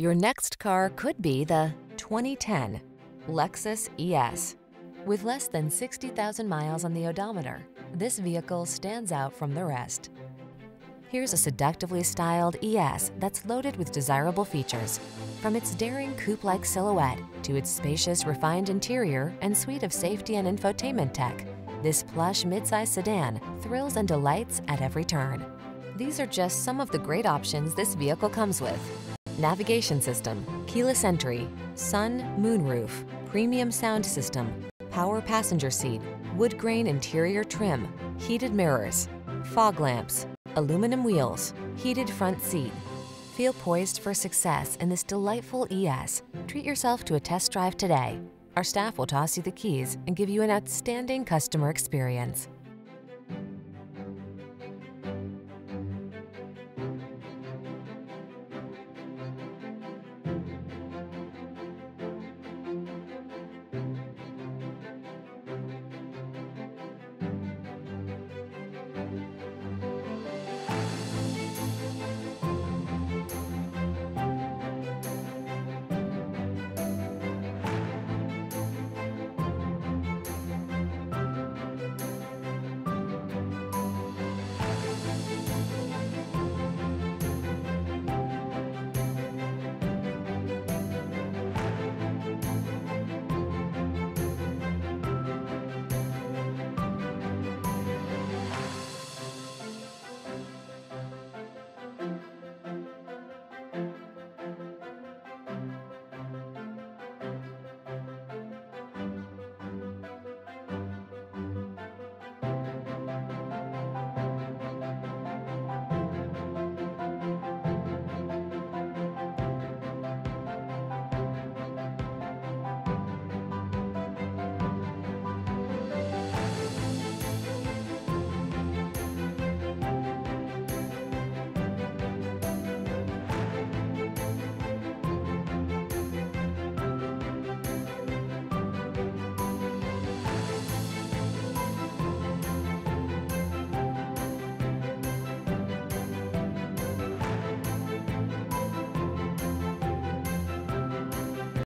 Your next car could be the 2010 Lexus ES. With less than 60,000 miles on the odometer, this vehicle stands out from the rest. Here's a seductively styled ES that's loaded with desirable features. From its daring coupe-like silhouette to its spacious, refined interior and suite of safety and infotainment tech, this plush midsize sedan thrills and delights at every turn. These are just some of the great options this vehicle comes with. Navigation system, keyless entry, sun, moonroof, premium sound system, power passenger seat, wood grain interior trim, heated mirrors, fog lamps, aluminum wheels, heated front seat. Feel poised for success in this delightful ES. Treat yourself to a test drive today. Our staff will toss you the keys and give you an outstanding customer experience.